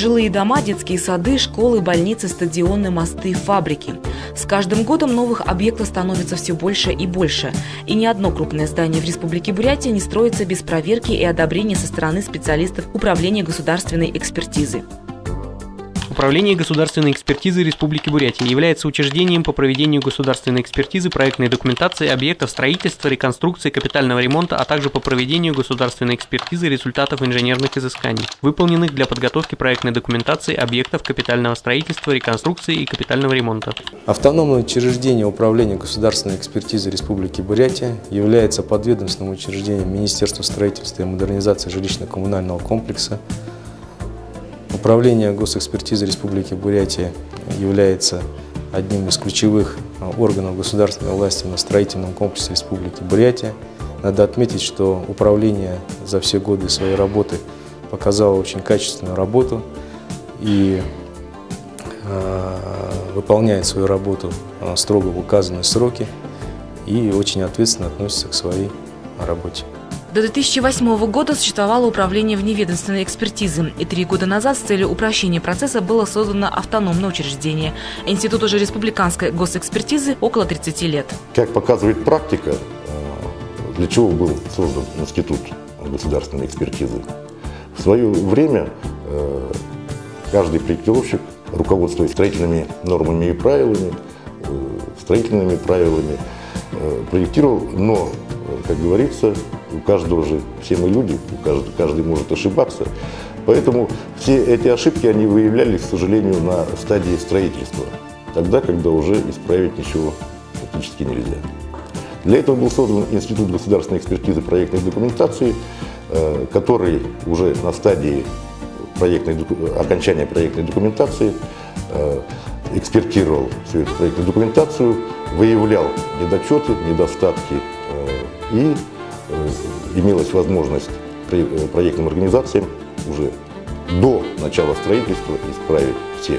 Жилые дома, детские сады, школы, больницы, стадионы, мосты, фабрики. С каждым годом новых объектов становится все больше и больше. И ни одно крупное здание в Республике Бурятия не строится без проверки и одобрения со стороны специалистов Управления государственной экспертизы. Управление государственной экспертизы Республики Бурятия является учреждением по проведению государственной экспертизы проектной документации объектов строительства, реконструкции, капитального ремонта, а также по проведению государственной экспертизы результатов инженерных изысканий, выполненных для подготовки проектной документации объектов капитального строительства, реконструкции и капитального ремонта. Автономное учреждение Управления государственной экспертизы Республики Бурятия является подведомственным учреждением Министерства строительства и модернизации жилищно-коммунального комплекса Управление госэкспертизы Республики Бурятия является одним из ключевых а, органов государственной власти на строительном комплексе Республики Бурятия. Надо отметить, что управление за все годы своей работы показало очень качественную работу и э, выполняет свою работу а, строго в указанные сроки и очень ответственно относится к своей работе. До 2008 года существовало управление вневедомственной экспертизы, и три года назад с целью упрощения процесса было создано автономное учреждение. Институт уже республиканской госэкспертизы около 30 лет. Как показывает практика, э, для чего был создан Институт государственной экспертизы? В свое время э, каждый проектировщик, руководствуясь строительными нормами и правилами, э, строительными правилами, проектировал, но, как говорится, у каждого же, все мы люди, у каждый, каждый может ошибаться. Поэтому все эти ошибки, они выявлялись, к сожалению, на стадии строительства. Тогда, когда уже исправить ничего практически нельзя. Для этого был создан Институт государственной экспертизы проектной документации, э, который уже на стадии проектной, окончания проектной документации э, экспертировал всю эту проектную документацию, выявлял недочеты, недостатки э, и Э, имелась возможность э, проектным организациям уже до начала строительства исправить все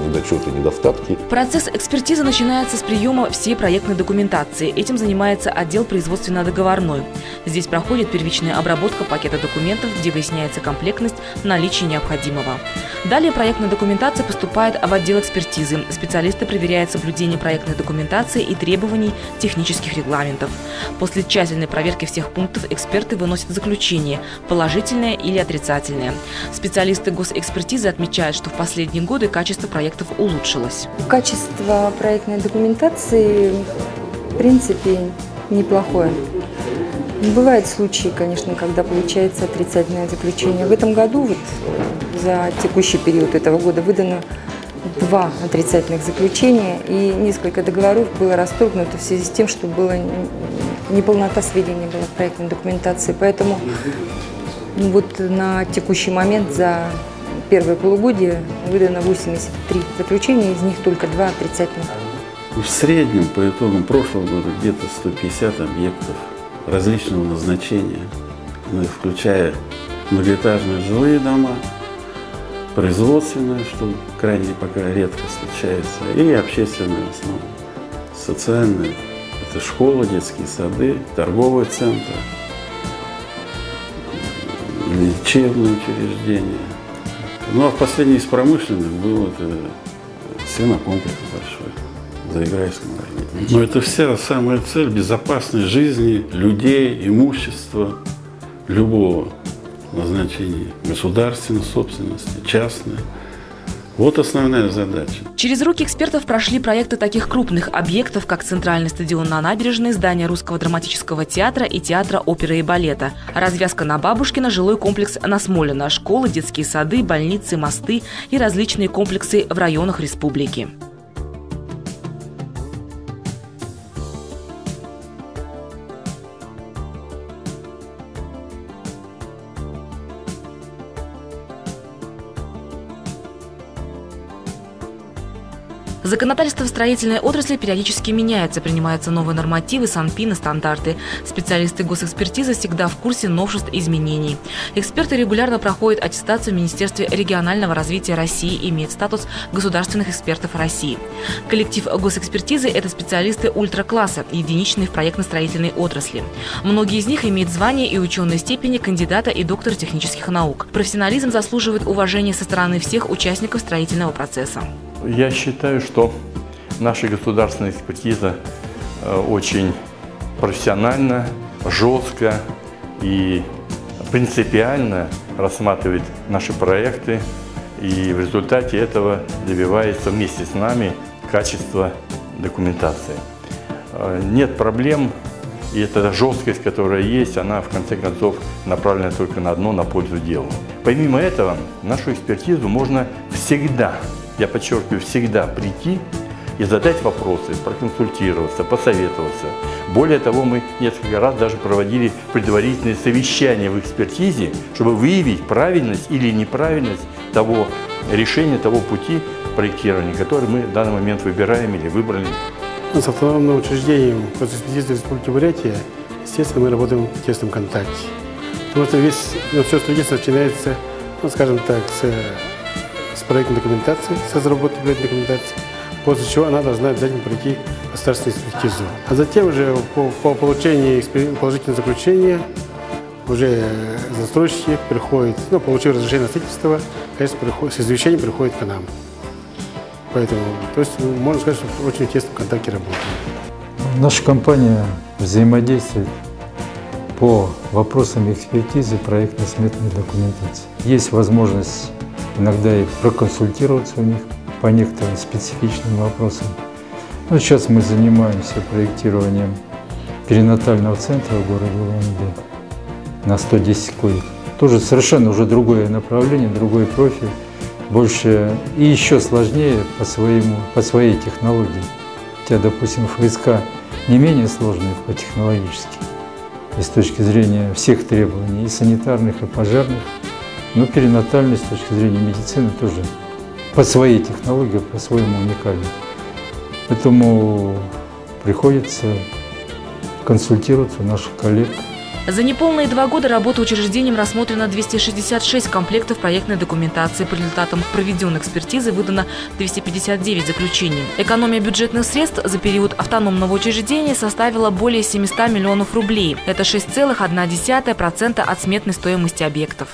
недочеты, недостатки. Процесс экспертизы начинается с приема всей проектной документации. Этим занимается отдел производственно-договорной. Здесь проходит первичная обработка пакета документов, где выясняется комплектность, наличие необходимого. Далее проектная документация поступает в отдел экспертизы. Специалисты проверяют соблюдение проектной документации и требований технических регламентов. После тщательной проверки всех пунктов эксперты выносят заключение – положительное или отрицательное. Специалисты госэкспертизы отмечают, что в последние годы качество проекта проектов улучшилось? Качество проектной документации, в принципе, неплохое. Бывают случаи, конечно, когда получается отрицательное заключение. В этом году, вот, за текущий период этого года, выдано два отрицательных заключения, и несколько договоров было расторгнуто в связи с тем, что было неполнота сведений была в проектной документации. Поэтому ну, вот на текущий момент за первое полугодие выдано 83 заключения, из них только два отрицательных. В среднем по итогам прошлого года где-то 150 объектов различного назначения, ну включая многоэтажные жилые дома, производственные, что крайне пока редко случается, и общественные в основном. Социальные – это школы, детские сады, торговые центры, лечебные учреждения – ну, а последний из промышленных был это свинокомплекс большой. За районе. Но это вся самая цель безопасной жизни людей, имущества любого назначения, государственной собственности, частной – вот основная задача. Через руки экспертов прошли проекты таких крупных объектов, как Центральный стадион на набережной, здание Русского драматического театра и театра оперы и балета, развязка на Бабушкина, жилой комплекс на Смолина, школы, детские сады, больницы, мосты и различные комплексы в районах республики. Законодательство в строительной отрасли периодически меняется, принимаются новые нормативы, санпины, стандарты. Специалисты госэкспертизы всегда в курсе новшеств и изменений. Эксперты регулярно проходят аттестацию в Министерстве регионального развития России и имеют статус государственных экспертов России. Коллектив госэкспертизы – это специалисты ультракласса, единичные в проектно-строительной отрасли. Многие из них имеют звание и ученые степени кандидата и доктора технических наук. Профессионализм заслуживает уважения со стороны всех участников строительного процесса. Я считаю, что наша государственная экспертиза э, очень профессионально, жестко и принципиально рассматривает наши проекты и в результате этого добивается вместе с нами качества документации. Э, нет проблем, и эта жесткость, которая есть, она в конце концов направлена только на одно, на пользу делу. Помимо этого, нашу экспертизу можно всегда я подчеркиваю, всегда прийти и задать вопросы, проконсультироваться, посоветоваться. Более того, мы несколько раз даже проводили предварительные совещания в экспертизе, чтобы выявить правильность или неправильность того решения, того пути проектирования, который мы в данный момент выбираем или выбрали. С автономным учреждением Госэкспертизы Республики Бурятия, естественно, мы работаем в тесном контакте. Потому что весь, ну, все строительство начинается, ну, скажем так, с проектной документацией, с разработкой проектной документации, после чего она должна обязательно пройти государственную экспертизу. А затем уже по, по получении положительного заключения уже застройщики приходят, ну, получив разрешение на строительство, конечно, приходит, с извещением приходит к нам. Поэтому, то есть, можно сказать, что в очень тесном контакте работаем. Наша компания взаимодействует по вопросам экспертизы проектно-сметной документации. Есть возможность иногда и проконсультироваться у них по некоторым специфичным вопросам. Ну, сейчас мы занимаемся проектированием перинатального центра в городе Улан-Удэ на 110 коек. Тоже совершенно уже другое направление, другой профиль, больше и еще сложнее по, своему, по своей технологии. Хотя, допустим, ФСК не менее сложные по технологически, и с точки зрения всех требований, и санитарных, и пожарных – но перинатальность с точки зрения медицины тоже по своей технологии, по-своему уникальна. Поэтому приходится консультироваться у наших коллег. За неполные два года работы учреждением рассмотрено 266 комплектов проектной документации. По результатам проведенной экспертизы выдано 259 заключений. Экономия бюджетных средств за период автономного учреждения составила более 700 миллионов рублей. Это 6,1% от сметной стоимости объектов.